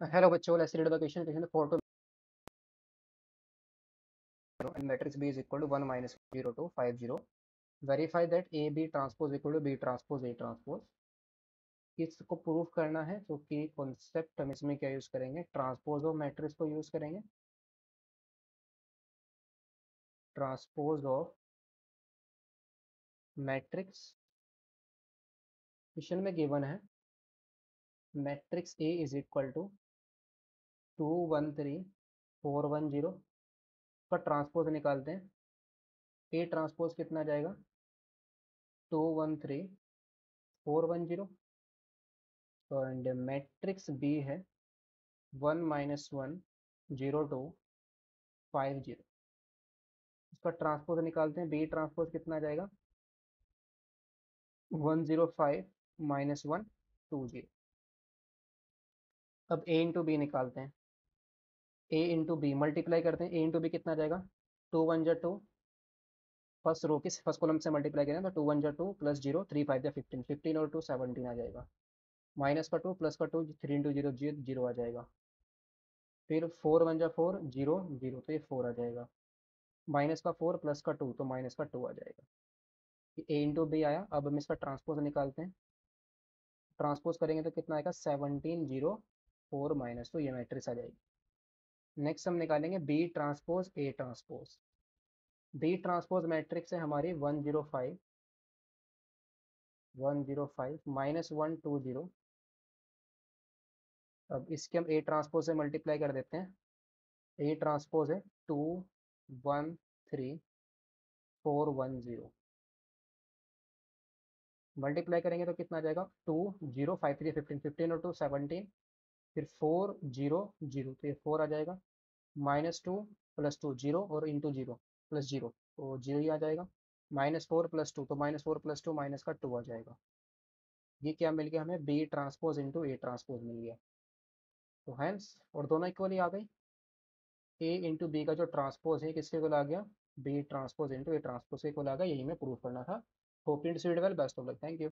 Hello बच्चों let's read the question question four two and matrix B is equal to one minus zero two five zero verify that A B transpose equal to B transpose A transpose इसको proof करना है तो कि concept हम इसमें क्या use करेंगे? Transpose of matrix को यूज़ करेंगे। ट्रांसपोज ऑफ़ मैट्रिक्स क्वेश्चन में गिवन है। Matrix A is equal to two one three four one zero का ट्रांसपोज निकालते हैं। ए ट्रांसपोज कितना जाएगा? Two one three four one zero and matrix B है one minus one zero two five zero इसका transpose निकालते हैं। B transpose कितना जाएगा? One zero five minus one two zero अब ए इंटू बी निकालते हैं। ए इंटू बी मल्टीप्लाई करते हैं ए इंटू बी कितना जाएगा? टू वन जो टू फ़र्स्ट रो की फ़र्स्ट कॉलम से मल्टीप्लाई करें तो टू वन जो two plus zero three five या फिफ्टीन फिफ्टीन और टू सेवनटीन आ जाएगा. माइनस का टू प्लस का two three into zero zero आ जाएगा. फिर फोर वन जा फोर ज़ीरो ज़ीरो तो ये फोर आ जाएगा. माइनस का फोर प्लस का टू तो माइनस का टू आ जाएगा. ए इंटू बी आया, अब हम इसका ट्रांसपोज निकालते हैं. ट्रांसपोज करेंगे तो कितना आएगा? सेवनटीन ज़ीरो फोर माइनस तो ये मैट्रिक्स आ जाएगी. नेक्स्ट हम निकालेंगे B transpose A transpose B transpose matrix है हमारी one zero five, one zero five minus one two zero. अब इसके हम ए ट्रांसपोज से मल्टीप्लाई कर देते हैं. ए ट्रांसपोज है two one three four one zero multiply करेंगे तो कितना आ जाएगा? Two zero five three fifteen fifteen और टू सेवनटीन फिर फोर ज़ीरो ज़ीरो तो ये फोर आ जाएगा। Minus two plus two zero और इंटू ज़ीरो प्लस ज़ीरो तो ज़ीरो ही आ जाएगा। माइनस फोर प्लस टू तो minus four plus two minus का टू आ जाएगा। ये क्या मिल गया हमें? B transpose into A transpose मिल गया। तो हैंस, और दोनों इक्वल ही आ गई। ए इंटू बी का जो ट्रांसपोज है, किसके को आ गया? B transpose into A transpose के को आ गया। यही में प्रूव करना था। Hope in well, best of luck. Thank you.